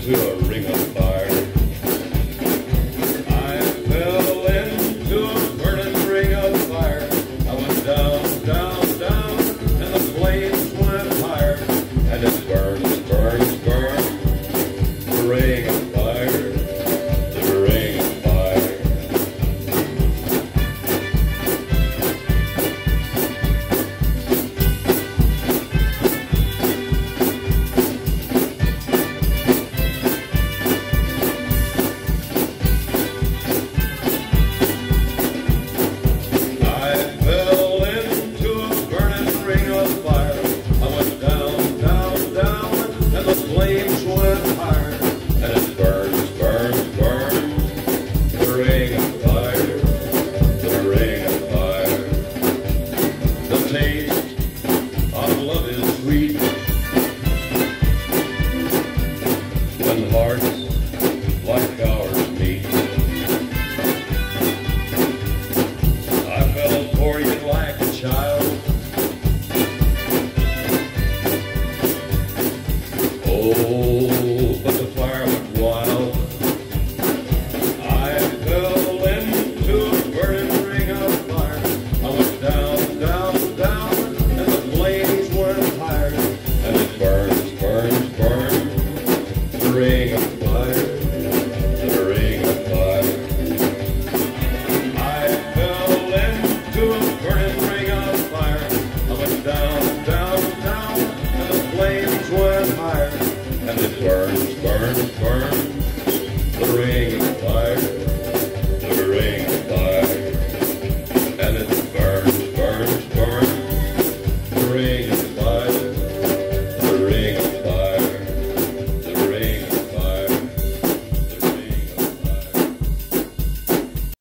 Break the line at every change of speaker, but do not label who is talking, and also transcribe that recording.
To a ring of Oh.